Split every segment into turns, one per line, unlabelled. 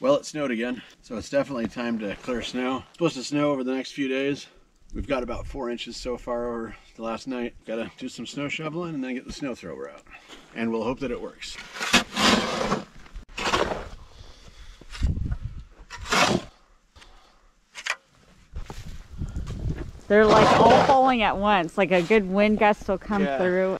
Well, it snowed again, so it's definitely time to clear snow. It's supposed to snow over the next few days. We've got about four inches so far over the last night. Gotta do some snow shoveling and then get the snow thrower out. And we'll hope that it works.
They're like all falling at once, like a good wind gust will come
Yeah.
through.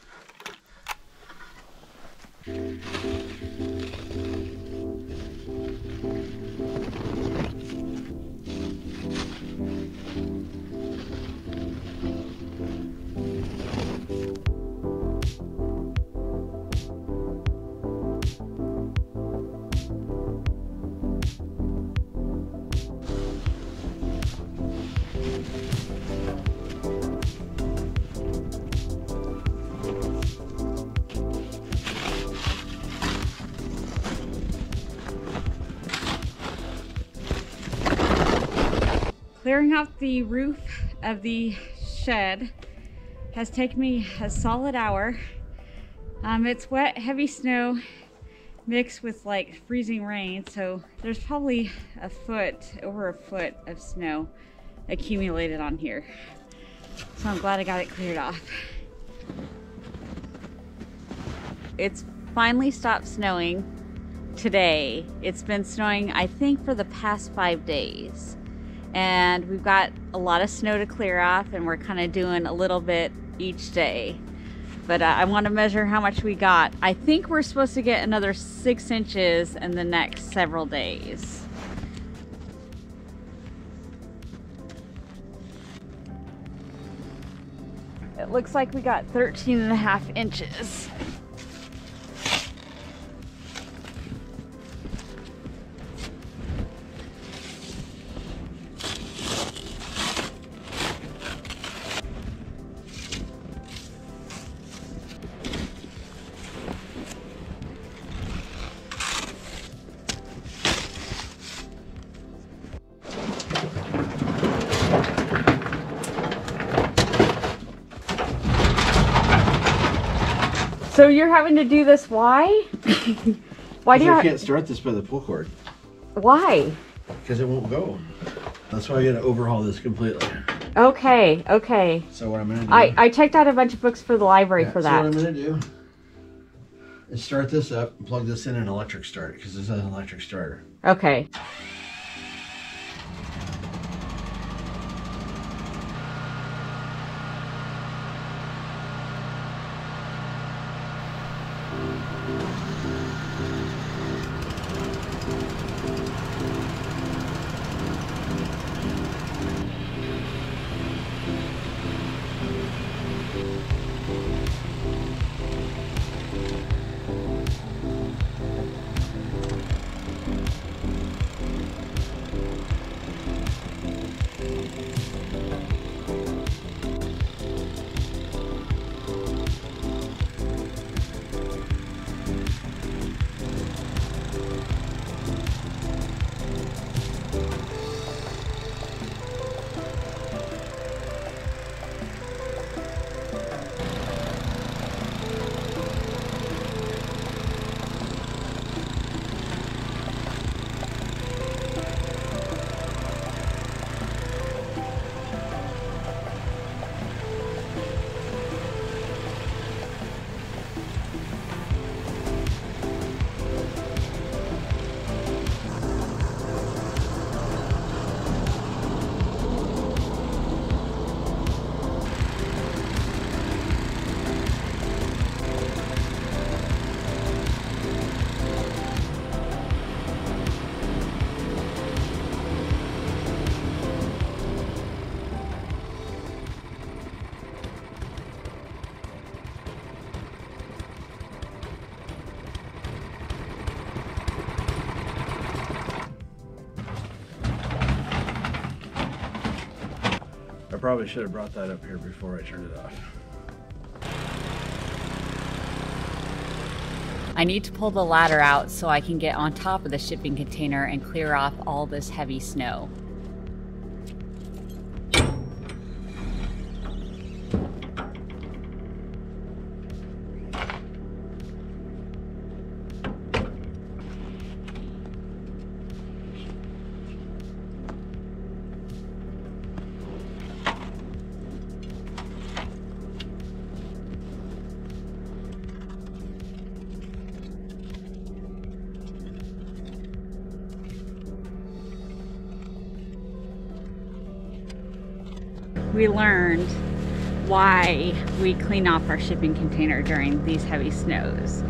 Clearing out the roof of the shed has taken me a solid hour. Um, it's wet, heavy snow mixed with like freezing rain, so there's probably a foot, over a foot of snow accumulated on here. So I'm glad I got it cleared off. It's finally stopped snowing today. It's been snowing, I think, for the past five days. And we've got a lot of snow to clear off, and we're kind of doing a little bit each day. But uh, I want to measure how much we got. I think we're supposed to get another six inches in the next several days. It looks like we got 13 and a half inches. So you're having to do this why? why do you
I can't start this by the pull cord
why?
because it won't go. That's why I gotta overhaul this completely.
Okay, okay.
So what I'm gonna do
I, I checked out a bunch of books for the library
Yeah,
for that.
so what I'm gonna do is start this up and plug this in an electric starter because this has an electric starter.
Okay.
I probably should have brought that up here before I turned it off.
I need to pull the ladder out so I can get on top of the shipping container and clear off all this heavy snow. We learned why we clean off our shipping container during these heavy snows.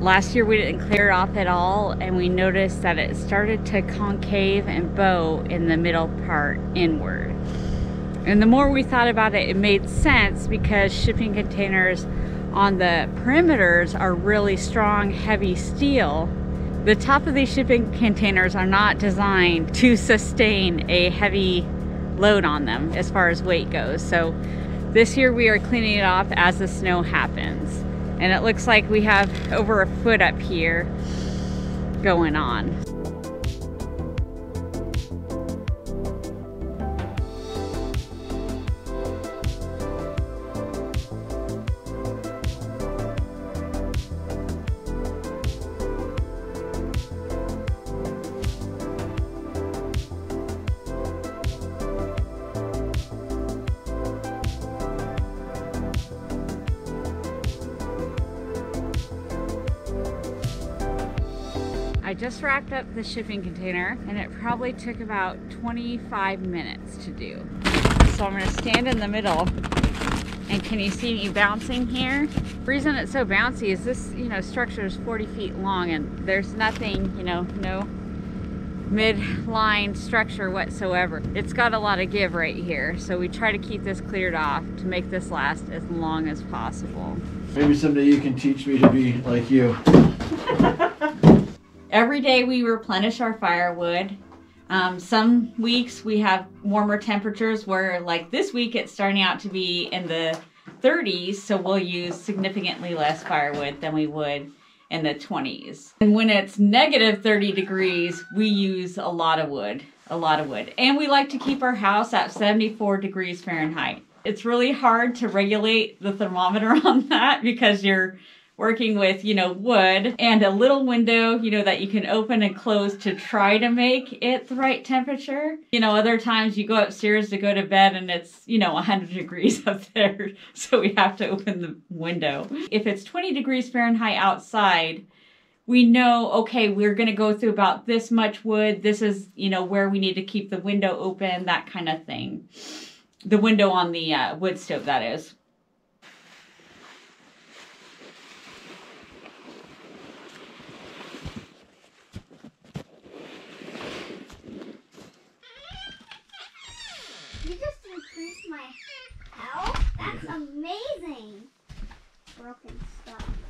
Last year we didn't clear it off at all and we noticed that it started to concave and bow in the middle part inward. And the more we thought about it, it made sense because shipping containers on the perimeters are really strong, heavy steel. The top of these shipping containers are not designed to sustain a heavy load on them as far as weight goes. So this year we are cleaning it off as the snow happens. And it looks like we have over a foot up here going on. I just wrapped up the shipping container and it probably took about 25 minutes to do. So I'm gonna stand in the middle and can you see me bouncing here? The reason it's so bouncy is this, you know, structure is 40 feet long and there's nothing, you know, no mid-line structure whatsoever. It's got a lot of give right here. So we try to keep this cleared off to make this last as long as possible.
Maybe someday you can teach me to be like you.
Every day we replenish our firewood. Um, some weeks we have warmer temperatures where like this week it's starting out to be in the 30s so we'll use significantly less firewood than we would in the 20s. And when it's negative 30 degrees we use a lot of wood, a lot of wood. And we like to keep our house at 74 degrees Fahrenheit. It's really hard to regulate the thermometer on that because you're working with, you know, wood and a little window, you know, that you can open and close to try to make it the right temperature. You know, other times you go upstairs to go to bed and it's, you know, 100 degrees up there. So we have to open the window. If it's 20 degrees Fahrenheit outside, we know, okay, we're going to go through about this much wood. This is, you know, where we need to keep the window open, that kind of thing. The window on the uh, wood stove, that is.
You just increased my health? That's amazing. Broken stuff.